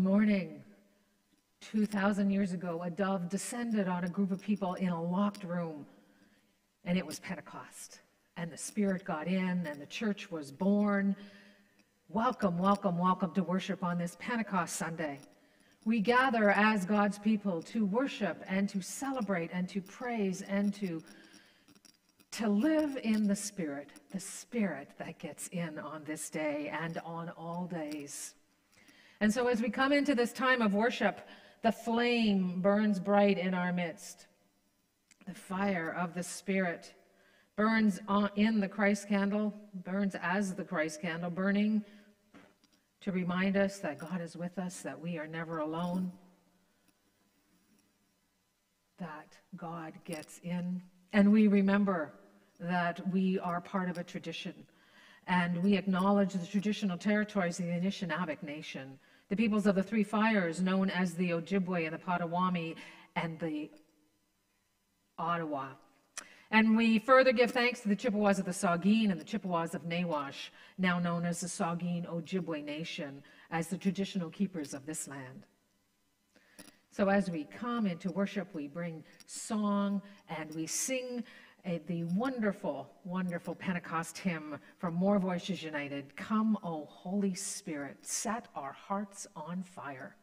Morning. 2,000 years ago, a dove descended on a group of people in a locked room, and it was Pentecost. And the Spirit got in, and the church was born. Welcome, welcome, welcome to worship on this Pentecost Sunday. We gather as God's people to worship and to celebrate and to praise and to, to live in the Spirit, the Spirit that gets in on this day and on all days. And so, as we come into this time of worship, the flame burns bright in our midst. The fire of the Spirit burns in the Christ candle, burns as the Christ candle, burning to remind us that God is with us, that we are never alone, that God gets in. And we remember that we are part of a tradition. And we acknowledge the traditional territories of the Anishinaabe Nation the peoples of the three fires, known as the Ojibwe and the Potawatomi and the Ottawa. And we further give thanks to the Chippewas of the Saugeen and the Chippewas of Nawash, now known as the Saugeen Ojibwe Nation, as the traditional keepers of this land. So as we come into worship, we bring song and we sing a, the wonderful, wonderful Pentecost hymn from More Voices United Come, O Holy Spirit, set our hearts on fire.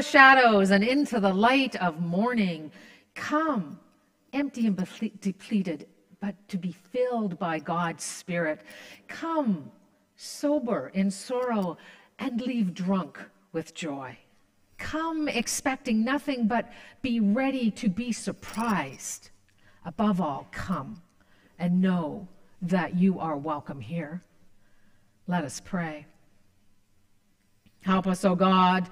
The shadows and into the light of morning. Come, empty and depleted, but to be filled by God's Spirit. Come sober in sorrow and leave drunk with joy. Come expecting nothing, but be ready to be surprised. Above all, come and know that you are welcome here. Let us pray. Help us, O God,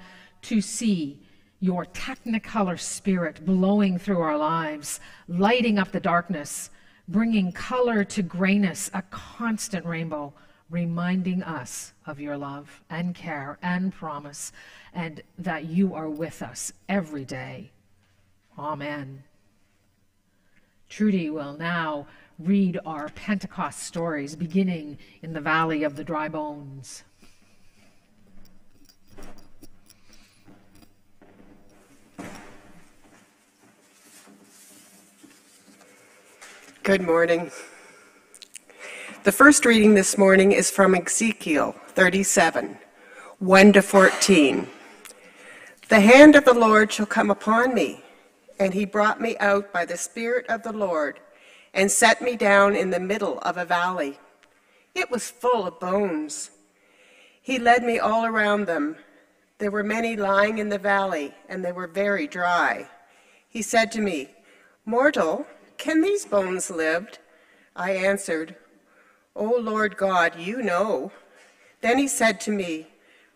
to see your technicolor spirit blowing through our lives, lighting up the darkness, bringing color to grayness, a constant rainbow, reminding us of your love and care and promise, and that you are with us every day. Amen. Trudy will now read our Pentecost stories, beginning in the Valley of the Dry Bones. Good morning. The first reading this morning is from Ezekiel 37, 1 to 14. The hand of the Lord shall come upon me, and he brought me out by the Spirit of the Lord, and set me down in the middle of a valley. It was full of bones. He led me all around them. There were many lying in the valley, and they were very dry. He said to me, Mortal, can these bones live? I answered, O Lord God, you know. Then he said to me,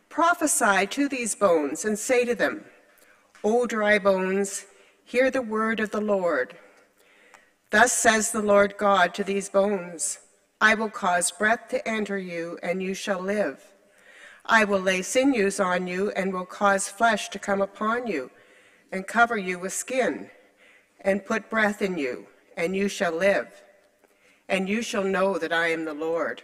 Prophesy to these bones and say to them, O dry bones, hear the word of the Lord. Thus says the Lord God to these bones I will cause breath to enter you, and you shall live. I will lay sinews on you, and will cause flesh to come upon you, and cover you with skin, and put breath in you and you shall live, and you shall know that I am the Lord.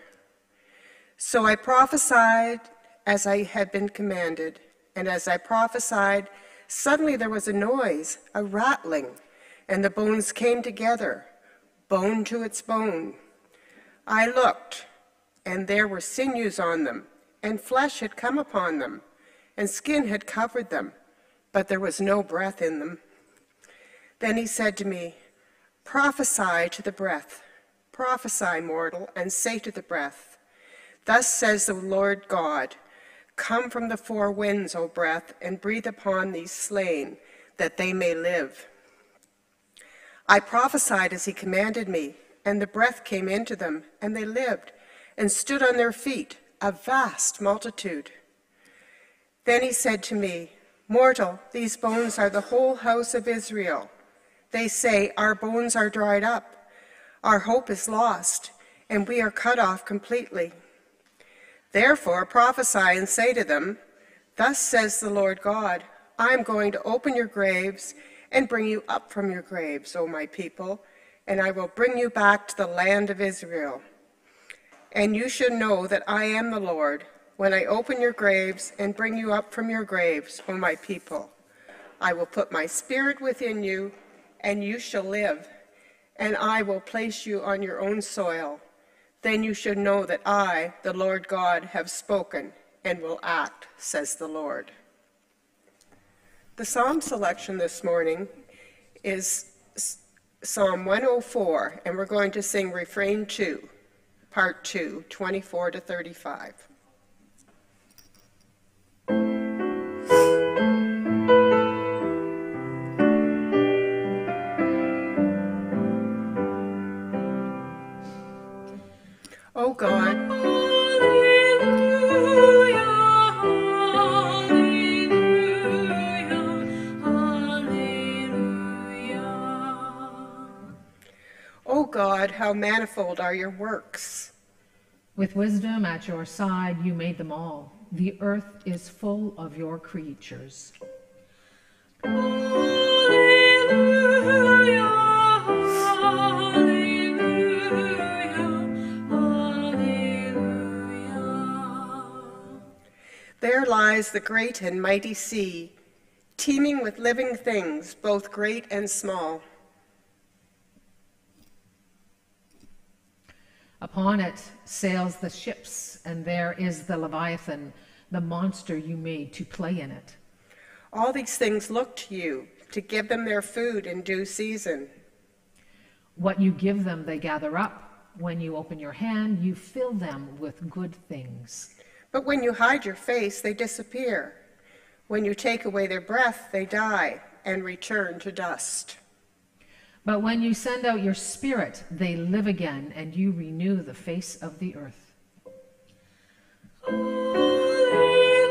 So I prophesied as I had been commanded, and as I prophesied, suddenly there was a noise, a rattling, and the bones came together, bone to its bone. I looked, and there were sinews on them, and flesh had come upon them, and skin had covered them, but there was no breath in them. Then he said to me, Prophesy to the breath, prophesy, mortal, and say to the breath, Thus says the Lord God, Come from the four winds, O breath, and breathe upon these slain, that they may live. I prophesied as he commanded me, and the breath came into them, and they lived, and stood on their feet, a vast multitude. Then he said to me, Mortal, these bones are the whole house of Israel. They say, Our bones are dried up, our hope is lost, and we are cut off completely. Therefore prophesy and say to them, Thus says the Lord God, I am going to open your graves and bring you up from your graves, O my people, and I will bring you back to the land of Israel. And you shall know that I am the Lord when I open your graves and bring you up from your graves, O my people. I will put my spirit within you and you shall live, and I will place you on your own soil. Then you shall know that I, the Lord God, have spoken and will act, says the Lord. The psalm selection this morning is Psalm 104, and we're going to sing refrain 2, part 2, 24 to 35. Oh, oh, how manifold are your works. With wisdom at your side, you made them all. The earth is full of your creatures. Lies the great and mighty sea, teeming with living things, both great and small. Upon it sails the ships, and there is the Leviathan, the monster you made to play in it. All these things look to you to give them their food in due season. What you give them, they gather up. When you open your hand, you fill them with good things. But when you hide your face, they disappear. When you take away their breath, they die and return to dust. But when you send out your spirit, they live again, and you renew the face of the earth.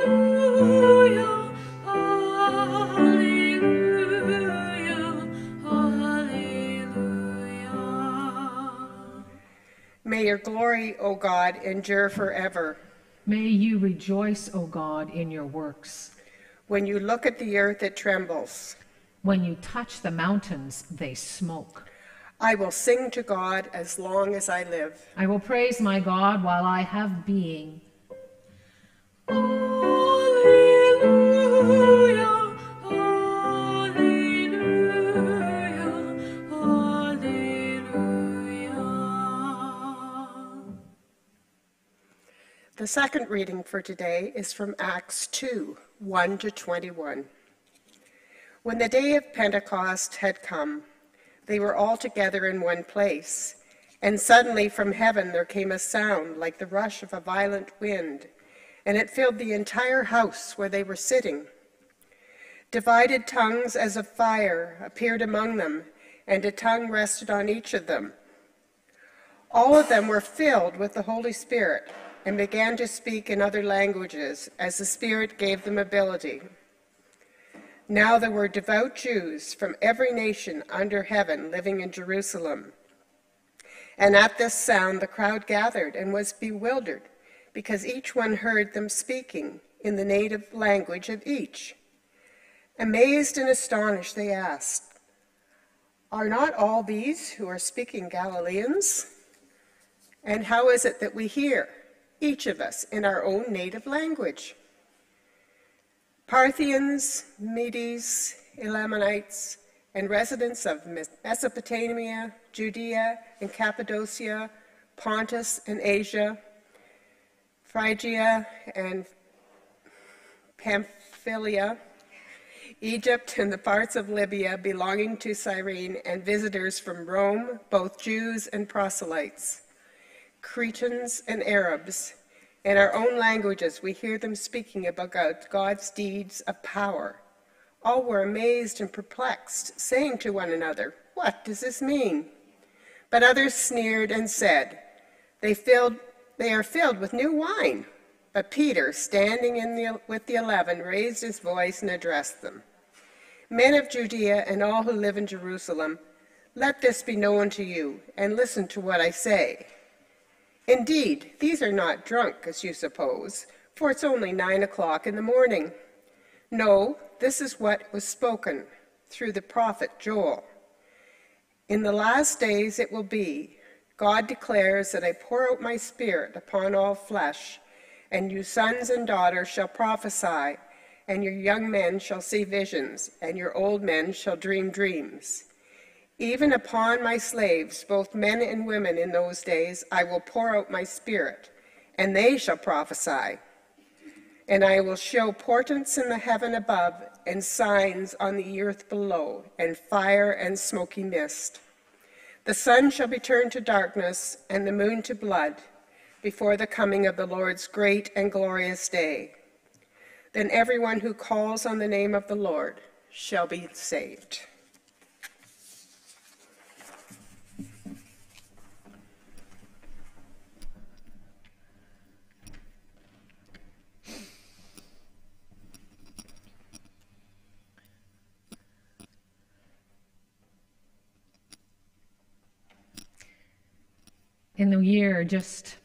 Alleluia, alleluia, alleluia. May your glory, O God, endure forever. May you rejoice, O God, in your works. When you look at the earth, it trembles. When you touch the mountains, they smoke. I will sing to God as long as I live. I will praise my God while I have being. Alleluia, alleluia, The second reading for today is from Acts 2 1 to 21. When the day of Pentecost had come, they were all together in one place, and suddenly from heaven there came a sound like the rush of a violent wind, and it filled the entire house where they were sitting. Divided tongues as of fire appeared among them, and a tongue rested on each of them. All of them were filled with the Holy Spirit and began to speak in other languages as the Spirit gave them ability. Now there were devout Jews from every nation under heaven living in Jerusalem. And at this sound the crowd gathered and was bewildered, because each one heard them speaking in the native language of each. Amazed and astonished, they asked, Are not all these who are speaking Galileans? And how is it that we hear, each of us, in our own native language? Parthians, Medes, Elamites, and residents of Mesopotamia, Judea, and Cappadocia, Pontus and Asia, Phrygia and Pamphylia, Egypt and the parts of Libya belonging to Cyrene, and visitors from Rome, both Jews and proselytes, Cretans and Arabs. In our own languages, we hear them speaking about God's deeds of power. All were amazed and perplexed, saying to one another, What does this mean? But others sneered and said, They, filled, they are filled with new wine. But Peter, standing in the, with the eleven, raised his voice and addressed them Men of Judea and all who live in Jerusalem, let this be known to you, and listen to what I say. Indeed, these are not drunk, as you suppose, for it's only nine o'clock in the morning. No, this is what was spoken through the prophet Joel. In the last days it will be, God declares that I pour out my spirit upon all flesh, and you sons and daughters shall prophesy, and your young men shall see visions, and your old men shall dream dreams. Even upon my slaves, both men and women in those days, I will pour out my spirit, and they shall prophesy. And I will show portents in the heaven above, and signs on the earth below, and fire and smoky mist. The sun shall be turned to darkness, and the moon to blood, before the coming of the Lord's great and glorious day. Then everyone who calls on the name of the Lord shall be saved. In the year just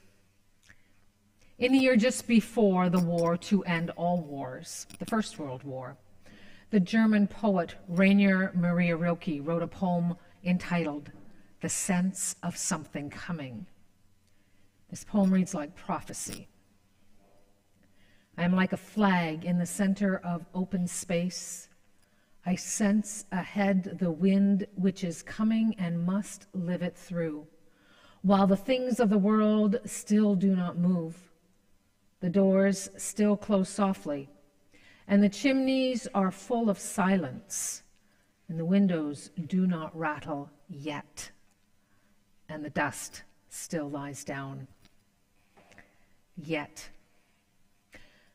in the year just before the war to end all wars, the First World War, the German poet Rainer Maria Rilke wrote a poem entitled The Sense of Something Coming. This poem reads like prophecy. I am like a flag in the center of open space. I sense ahead the wind which is coming and must live it through. While the things of the world still do not move, the doors still close softly, and the chimneys are full of silence, and the windows do not rattle yet. and the dust still lies down. Yet,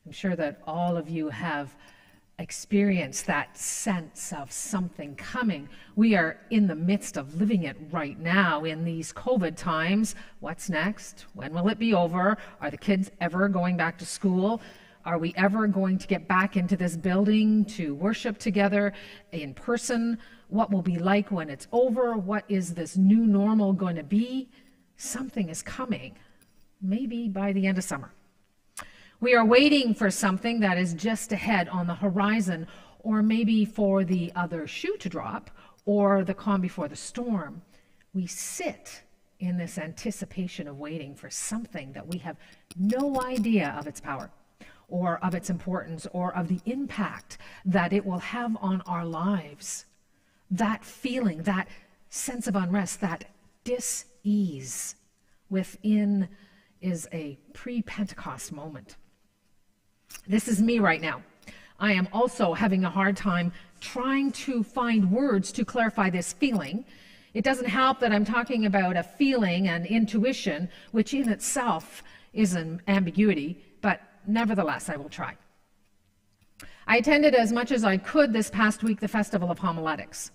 I'm sure that all of you have experienced that sense of something coming. We are in the midst of living it right now in these COVID times. What's next? When will it be over? Are the kids ever going back to school? Are we ever going to get back into this building to worship together in person? What will be like when it's over? What is this new normal going to be? Something is coming, maybe by the end of summer. We are waiting for something that is just ahead on the horizon, or maybe for the other shoe to drop, or the calm before the storm. We sit in this anticipation of waiting for something that we have no idea of its power, or of its importance, or of the impact that it will have on our lives. That feeling, that sense of unrest, that dis ease within is a pre Pentecost moment. This is me right now. I am also having a hard time trying to find words to clarify this feeling. It doesn't help that I'm talking about a feeling and intuition, which in itself is an ambiguity, but nevertheless, I will try. I attended as much as I could this past week the Festival of Homiletics.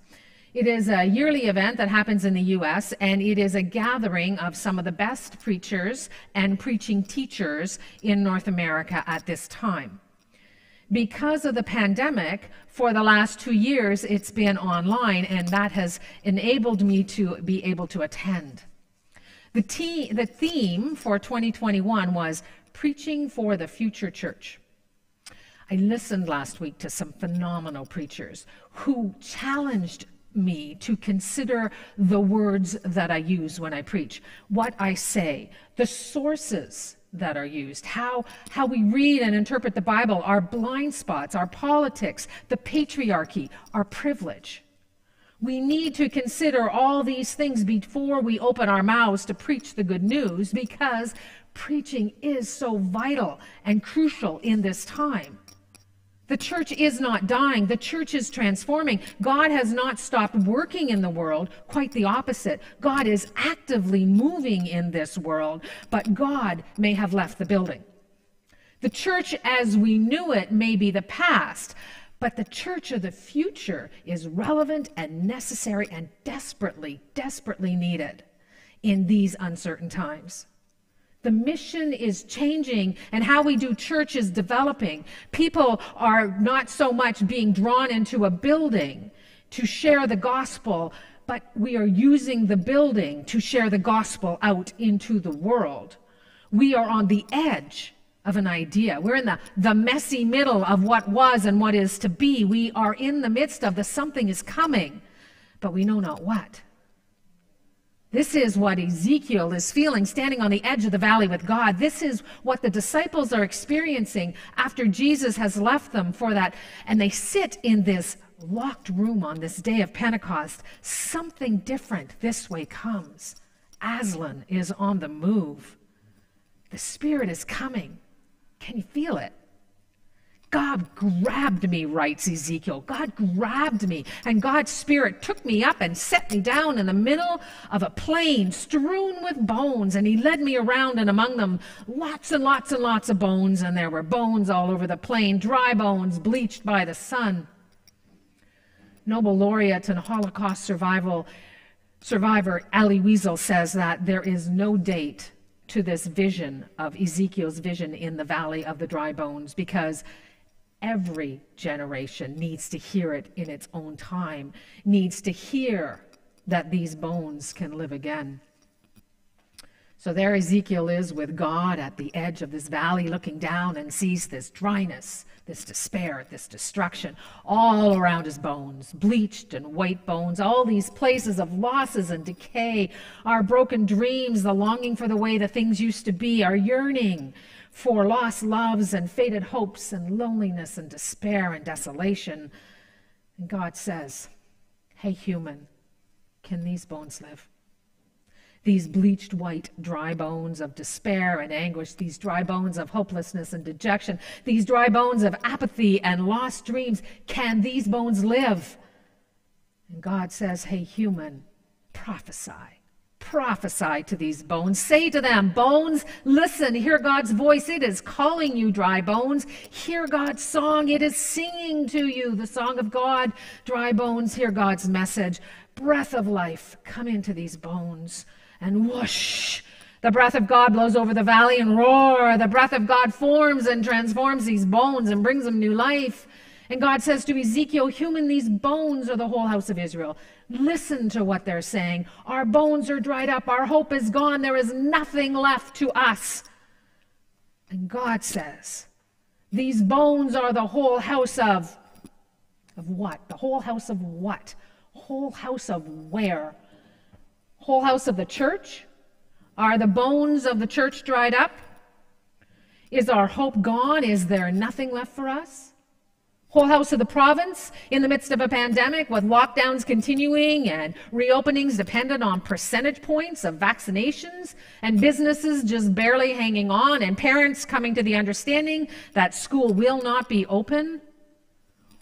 It is a yearly event that happens in the U.S., and it is a gathering of some of the best preachers and preaching teachers in North America at this time. Because of the pandemic, for the last two years, it's been online, and that has enabled me to be able to attend. The, te- the theme for 2021 was Preaching for the Future Church. I listened last week to some phenomenal preachers who challenged me to consider the words that I use when I preach, what I say, the sources that are used, how, how we read and interpret the Bible, our blind spots, our politics, the patriarchy, our privilege. We need to consider all these things before we open our mouths to preach the good news because preaching is so vital and crucial in this time. The church is not dying. The church is transforming. God has not stopped working in the world. Quite the opposite. God is actively moving in this world, but God may have left the building. The church as we knew it may be the past, but the church of the future is relevant and necessary and desperately, desperately needed in these uncertain times. The mission is changing and how we do church is developing. People are not so much being drawn into a building to share the gospel, but we are using the building to share the gospel out into the world. We are on the edge of an idea. We're in the, the messy middle of what was and what is to be. We are in the midst of the something is coming, but we know not what. This is what Ezekiel is feeling standing on the edge of the valley with God. This is what the disciples are experiencing after Jesus has left them for that. And they sit in this locked room on this day of Pentecost. Something different this way comes. Aslan is on the move. The Spirit is coming. Can you feel it? God grabbed me, writes Ezekiel. God grabbed me, and God's Spirit took me up and set me down in the middle of a plain strewn with bones, and He led me around, and among them, lots and lots and lots of bones, and there were bones all over the plain, dry bones bleached by the sun. Nobel laureate and Holocaust survival, survivor Elie Wiesel says that there is no date to this vision of Ezekiel's vision in the valley of the dry bones because every generation needs to hear it in its own time, needs to hear that these bones can live again. So there Ezekiel is with God at the edge of this valley, looking down and sees this dryness, this despair, this destruction all around his bones, bleached and white bones, all these places of losses and decay, our broken dreams, the longing for the way the things used to be, our yearning for lost loves and faded hopes and loneliness and despair and desolation. And God says, Hey, human, can these bones live? These bleached white, dry bones of despair and anguish, these dry bones of hopelessness and dejection, these dry bones of apathy and lost dreams, can these bones live? And God says, Hey, human, prophesy Prophesy to these bones. Say to them, Bones, listen, hear God's voice. It is calling you, dry bones. Hear God's song. It is singing to you the song of God. Dry bones, hear God's message. Breath of life, come into these bones. And whoosh, the breath of God blows over the valley and roar. The breath of God forms and transforms these bones and brings them new life. And God says to Ezekiel, Human, these bones are the whole house of Israel. Listen to what they're saying. Our bones are dried up. Our hope is gone. There is nothing left to us. And God says, These bones are the whole house of, of what? The whole house of what? Whole house of where? Whole house of the church? Are the bones of the church dried up? Is our hope gone? Is there nothing left for us? Whole house of the province in the midst of a pandemic with lockdowns continuing and reopenings dependent on percentage points of vaccinations and businesses just barely hanging on and parents coming to the understanding that school will not be open.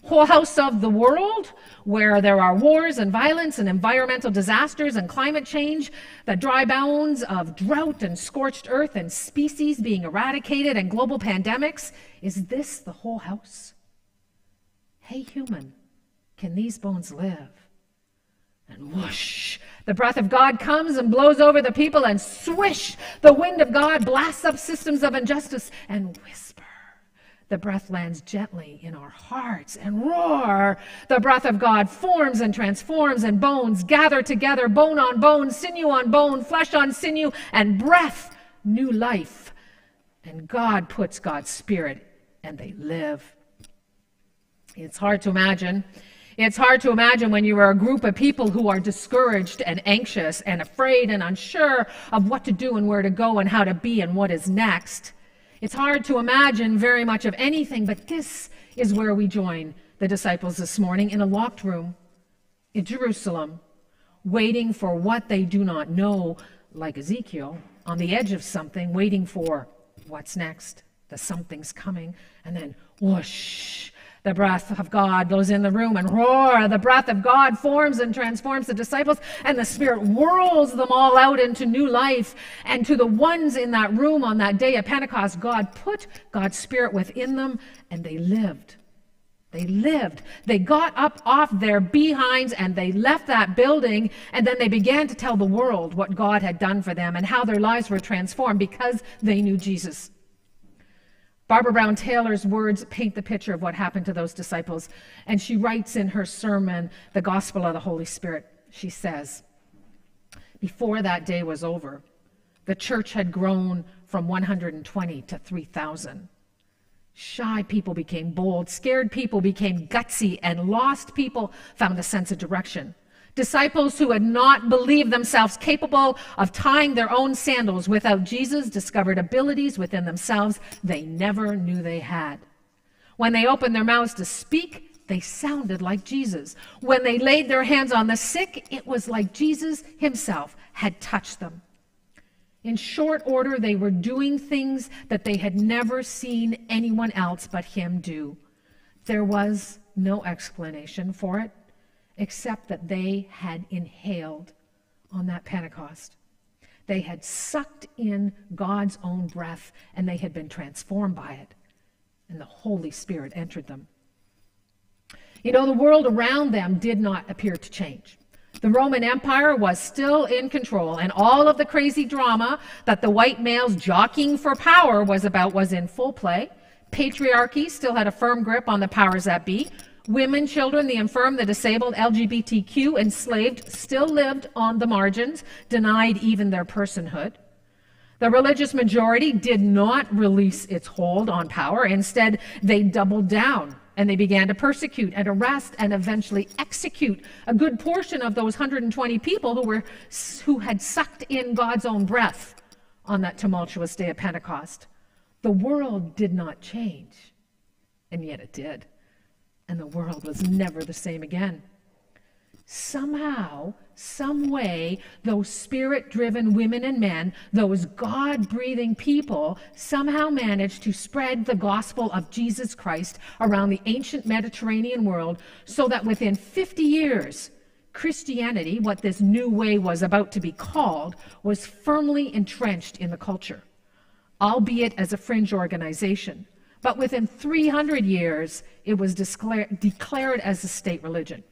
Whole house of the world where there are wars and violence and environmental disasters and climate change the dry bones of drought and scorched earth and species being eradicated and global pandemics. Is this the whole house Hey, human, can these bones live? And whoosh, the breath of God comes and blows over the people, and swish, the wind of God blasts up systems of injustice, and whisper. The breath lands gently in our hearts and roar. The breath of God forms and transforms, and bones gather together, bone on bone, sinew on bone, flesh on sinew, and breath, new life. And God puts God's spirit, and they live. It's hard to imagine. It's hard to imagine when you are a group of people who are discouraged and anxious and afraid and unsure of what to do and where to go and how to be and what is next. It's hard to imagine very much of anything, but this is where we join the disciples this morning in a locked room in Jerusalem, waiting for what they do not know, like Ezekiel, on the edge of something, waiting for what's next. The something's coming, and then whoosh, the breath of God blows in the room and roar. The breath of God forms and transforms the disciples, and the Spirit whirls them all out into new life. And to the ones in that room on that day of Pentecost, God put God's Spirit within them, and they lived. They lived. They got up off their behinds and they left that building, and then they began to tell the world what God had done for them and how their lives were transformed because they knew Jesus. Barbara Brown Taylor's words paint the picture of what happened to those disciples. And she writes in her sermon, The Gospel of the Holy Spirit, she says, Before that day was over, the church had grown from 120 to 3,000. Shy people became bold, scared people became gutsy, and lost people found a sense of direction. Disciples who had not believed themselves capable of tying their own sandals without Jesus discovered abilities within themselves they never knew they had. When they opened their mouths to speak, they sounded like Jesus. When they laid their hands on the sick, it was like Jesus himself had touched them. In short order, they were doing things that they had never seen anyone else but him do. There was no explanation for it except that they had inhaled on that Pentecost. They had sucked in God's own breath and they had been transformed by it. And the Holy Spirit entered them. You know, the world around them did not appear to change. The Roman Empire was still in control, and all of the crazy drama that the white males jockeying for power was about was in full play. Patriarchy still had a firm grip on the powers that be. Women, children, the infirm, the disabled, LGBTQ, enslaved still lived on the margins, denied even their personhood. The religious majority did not release its hold on power. Instead, they doubled down and they began to persecute and arrest and eventually execute a good portion of those 120 people who, were, who had sucked in God's own breath on that tumultuous day of Pentecost. The world did not change, and yet it did and the world was never the same again. Somehow, some way, those spirit driven women and men, those God breathing people, somehow managed to spread the gospel of Jesus Christ around the ancient Mediterranean world so that within 50 years, Christianity, what this new way was about to be called, was firmly entrenched in the culture, albeit as a fringe organization. But within 300 years, it was declared, as a state religion.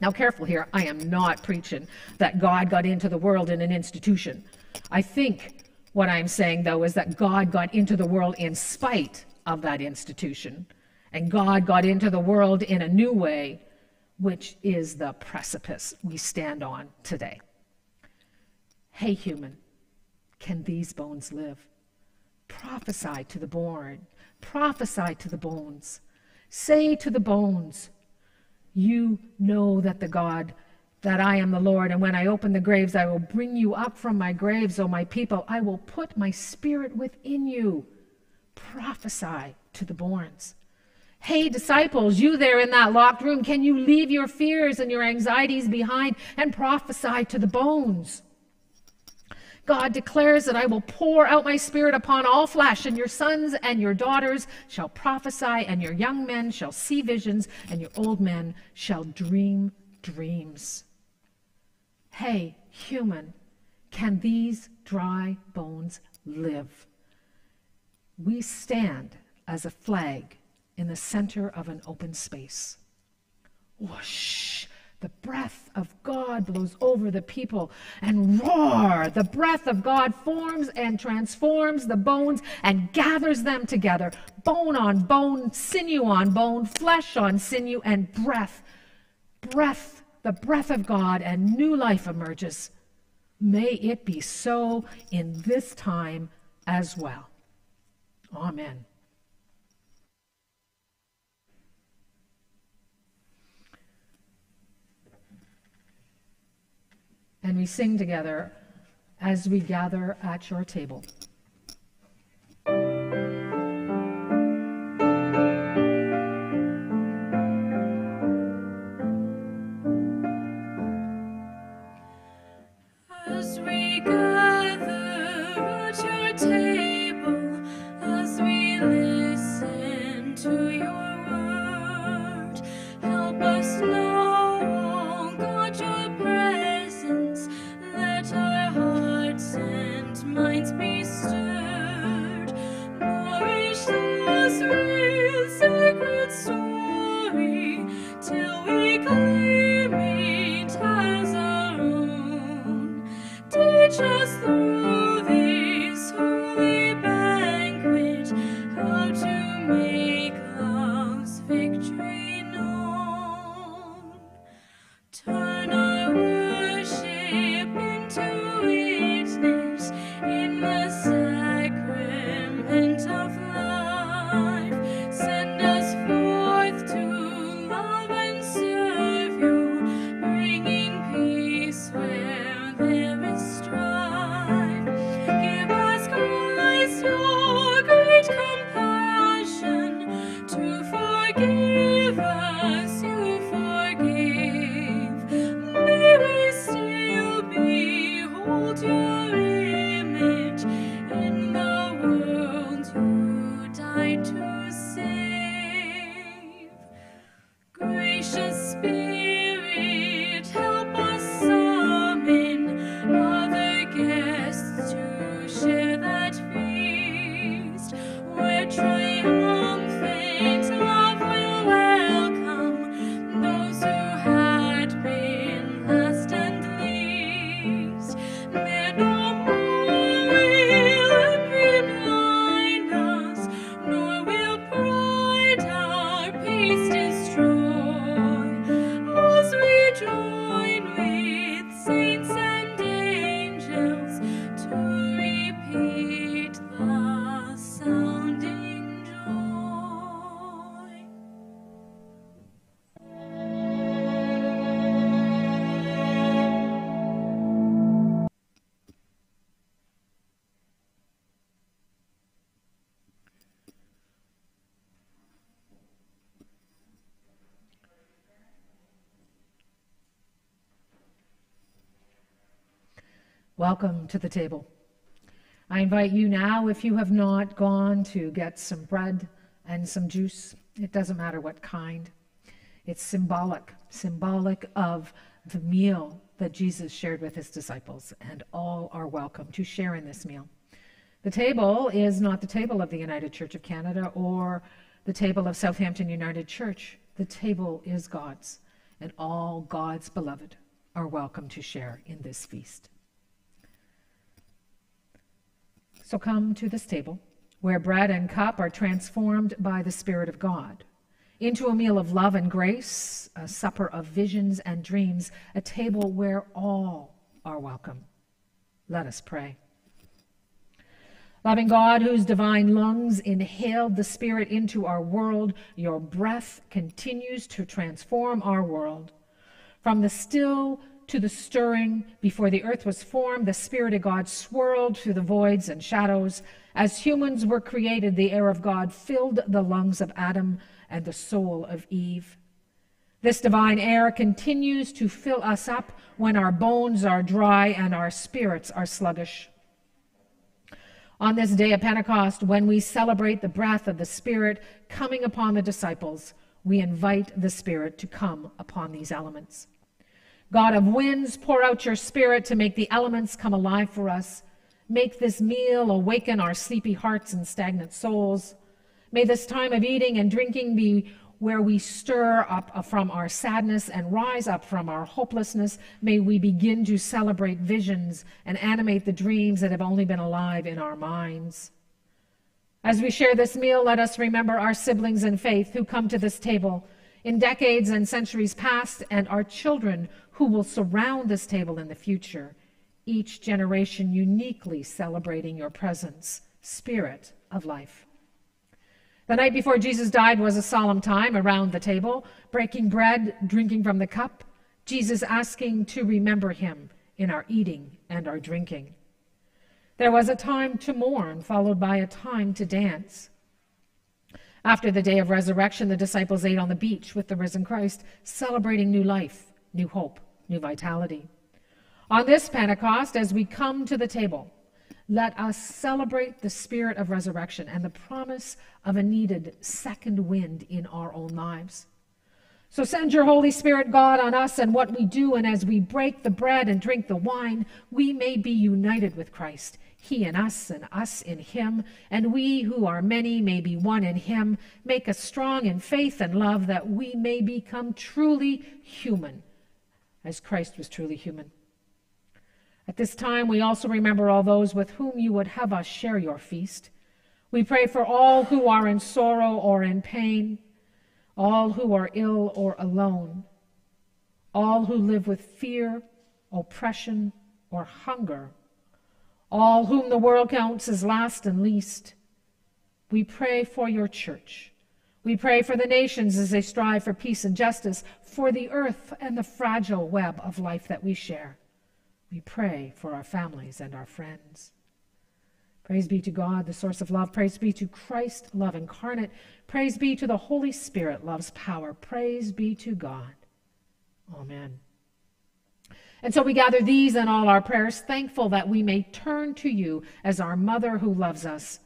Now, careful here, I am not preaching that God got into the world in an institution. I think what I'm saying, though, is that God got into the world in spite of that institution. And God got into the world in a new way, which is the precipice we stand on today. Hey, human, can these bones live? Prophesy to the born, prophesy to the bones. Say to the bones, You know that the God, that I am the Lord, and when I open the graves, I will bring you up from my graves, O my people. I will put my spirit within you. Prophesy to the bones. Hey, disciples, you there in that locked room, can you leave your fears and your anxieties behind and prophesy to the bones? God declares that I will pour out my spirit upon all flesh, and your sons and your daughters shall prophesy, and your young men shall see visions, and your old men shall dream dreams. Hey, human, can these dry bones live? We stand as a flag in the center of an open space. Whoosh! The breath of God blows over the people and roar. The breath of God forms and transforms the bones and gathers them together, bone on bone, sinew on bone, flesh on sinew, and breath. Breath, the breath of God, and new life emerges. May it be so in this time as well. Amen. And we sing together as we gather at your table. Welcome to the table. I invite you now, if you have not gone, to get some bread and some juice. It doesn't matter what kind. It's symbolic, symbolic of the meal that Jesus shared with his disciples, and all are welcome to share in this meal. The table is not the table of the United Church of Canada or the table of Southampton United Church. The table is God's, and all God's beloved are welcome to share in this feast. So come to this table where bread and cup are transformed by the Spirit of God into a meal of love and grace, a supper of visions and dreams, a table where all are welcome. Let us pray. Loving God, whose divine lungs inhaled the Spirit into our world, your breath continues to transform our world. From the still to the stirring, before the earth was formed, the Spirit of God swirled through the voids and shadows. As humans were created, the air of God filled the lungs of Adam and the soul of Eve. This divine air continues to fill us up when our bones are dry and our spirits are sluggish. On this day of Pentecost, when we celebrate the breath of the Spirit coming upon the disciples, we invite the Spirit to come upon these elements. God of winds, pour out your Spirit to make the elements come alive for us. Make this meal awaken our sleepy hearts and stagnant souls. May this time of eating and drinking be where we stir up from our sadness and rise up from our hopelessness. May we begin to celebrate visions and animate the dreams that have only been alive in our minds. As we share this meal, let us remember our siblings in faith who come to this table in decades and centuries past, and our children who will surround this table in the future, each generation uniquely celebrating your presence, spirit of life. The night before Jesus died was a solemn time around the table, breaking bread, drinking from the cup, Jesus asking to remember him in our eating and our drinking. There was a time to mourn, followed by a time to dance. After the day of resurrection, the disciples ate on the beach with the risen Christ, celebrating new life, new hope, new vitality. On this Pentecost, as we come to the table, let us celebrate the spirit of resurrection and the promise of a needed second wind in our own lives. So send your Holy Spirit, God, on us and what we do, and as we break the bread and drink the wine, we may be united with Christ, He in us and us in Him, and we who are many may be one in Him. Make us strong in faith and love that we may become truly human, as Christ was truly human. At this time, we also remember all those with whom you would have us share your feast. We pray for all who are in sorrow or in pain, all who are ill or alone, all who live with fear, oppression, or hunger, all whom the world counts as last and least. We pray for your church. We pray for the nations as they strive for peace and justice, for the earth and the fragile web of life that we share. We pray for our families and our friends. Praise be to God, the source of love. Praise be to Christ, love incarnate. Praise be to the Holy Spirit, love's power. Praise be to God. Amen. And so we gather these and all our prayers, thankful that we may turn to you as our mother who loves us.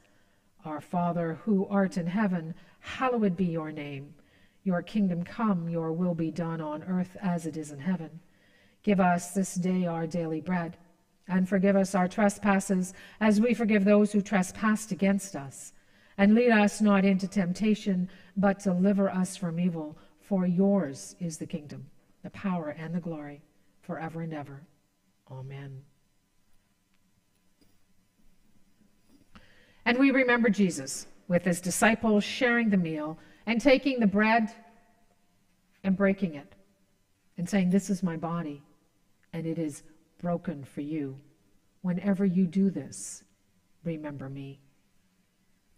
Our Father who art in heaven, hallowed be your name. Your kingdom come, your will be done on earth as it is in heaven. Give us this day our daily bread, and forgive us our trespasses as we forgive those who trespass against us. And lead us not into temptation, but deliver us from evil. For yours is the kingdom, the power, and the glory, forever and ever. Amen. And we remember Jesus with his disciples sharing the meal and taking the bread and breaking it and saying, This is my body and it is broken for you. Whenever you do this, remember me.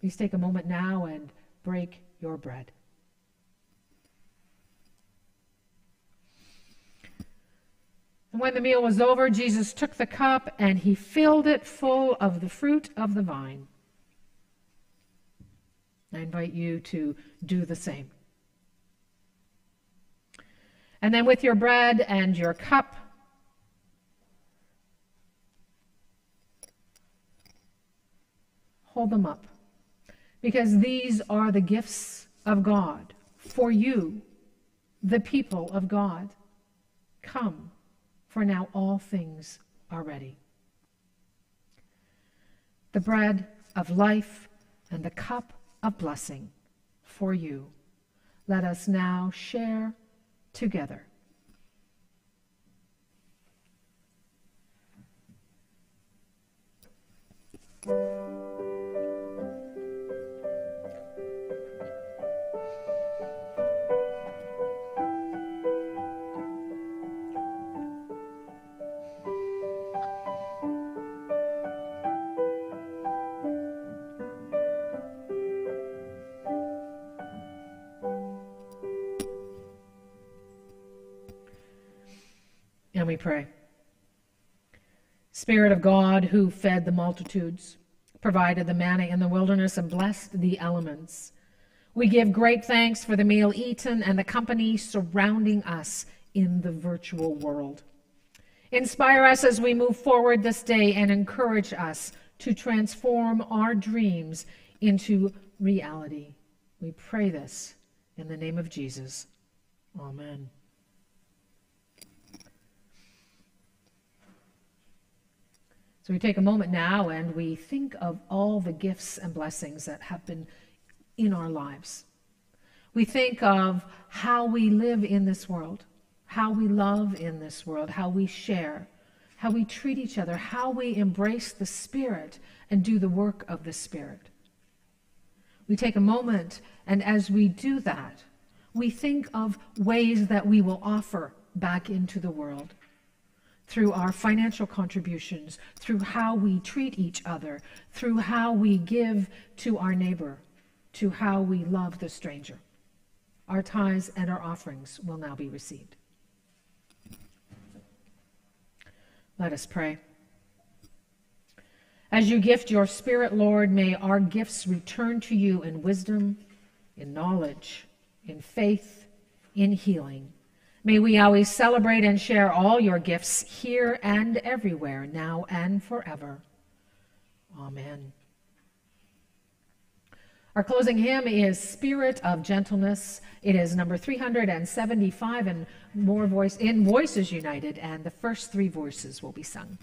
Please take a moment now and break your bread. And when the meal was over, Jesus took the cup and he filled it full of the fruit of the vine. I invite you to do the same. And then with your bread and your cup, hold them up because these are the gifts of God for you, the people of God. Come for now all things are ready. The bread of life and the cup of blessing for you. Let us now share together. We pray. Spirit of God, who fed the multitudes, provided the manna in the wilderness, and blessed the elements, we give great thanks for the meal eaten and the company surrounding us in the virtual world. Inspire us as we move forward this day and encourage us to transform our dreams into reality. We pray this in the name of Jesus. Amen. So we take a moment now and we think of all the gifts and blessings that have been in our lives. We think of how we live in this world, how we love in this world, how we share, how we treat each other, how we embrace the Spirit and do the work of the Spirit. We take a moment, and as we do that, we think of ways that we will offer back into the world through our financial contributions, through how we treat each other, through how we give to our neighbor, to how we love the stranger. Our tithes and our offerings will now be received. Let us pray. As you gift your Spirit, Lord, may our gifts return to you in wisdom, in knowledge, in faith, in healing. May we always celebrate and share all your gifts here and everywhere, now and forever. Amen. Our closing hymn is Spirit of Gentleness. It is number 375 and more voice in Voices United, and the first three voices will be sung.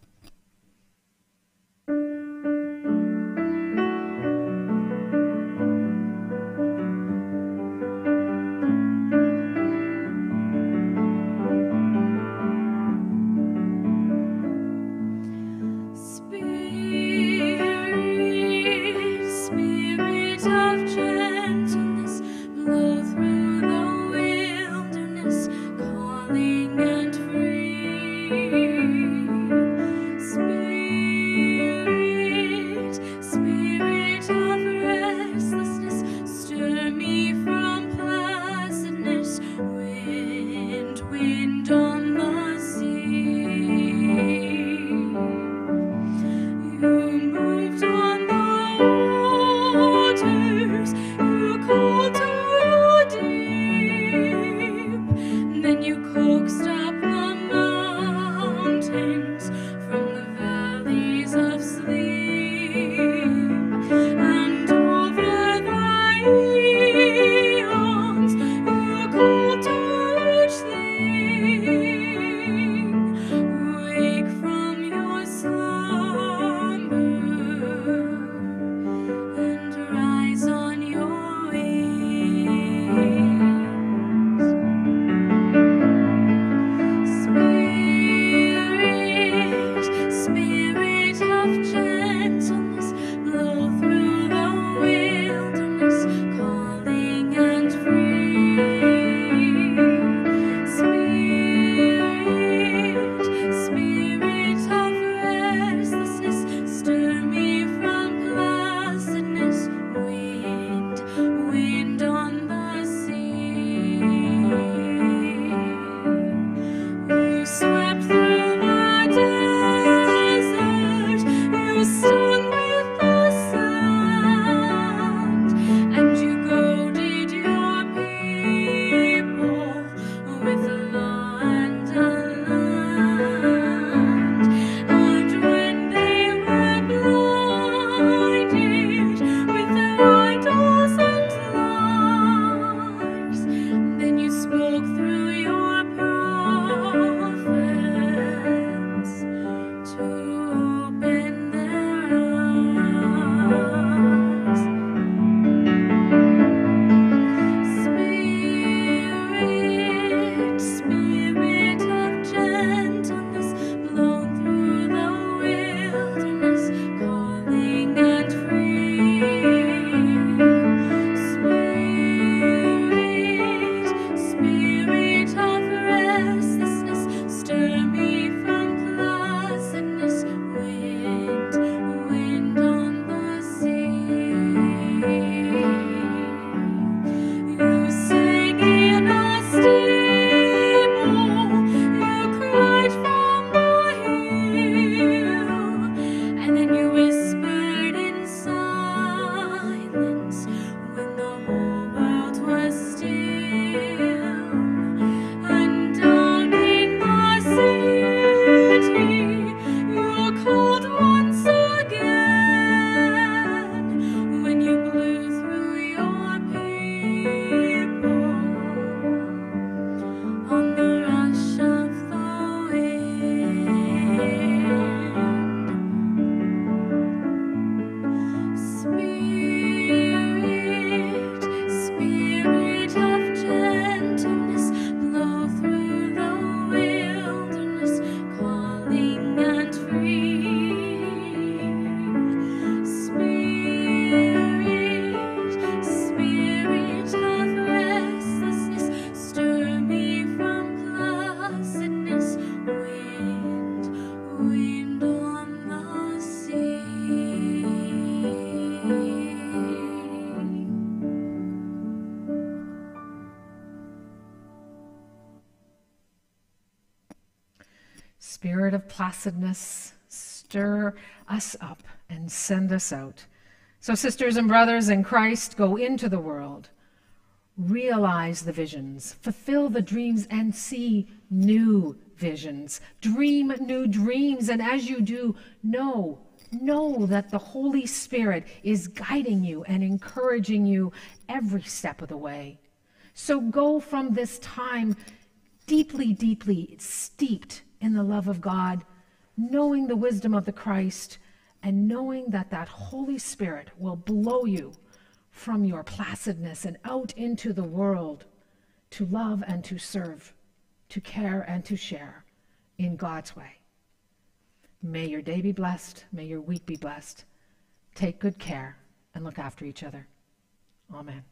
Placidness, stir us up and send us out. So, sisters and brothers in Christ, go into the world, realize the visions, fulfill the dreams, and see new visions. Dream new dreams, and as you do, know, know that the Holy Spirit is guiding you and encouraging you every step of the way. So, go from this time deeply, deeply steeped in the love of God, knowing the wisdom of the Christ, and knowing that that Holy Spirit will blow you from your placidness and out into the world to love and to serve, to care and to share in God's way. May your day be blessed. May your week be blessed. Take good care and look after each other. Amen.